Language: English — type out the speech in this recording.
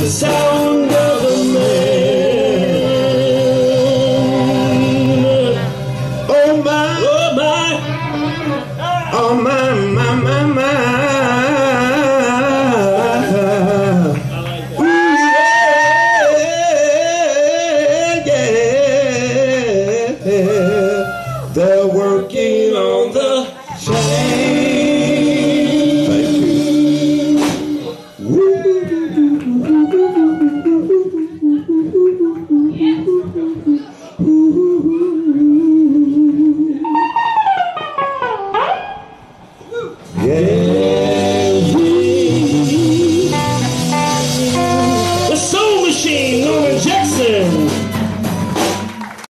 the sound of a man. Oh my, oh my, oh my, my, my, my. Ooh, yeah, yeah. They're working on the train. Yeah.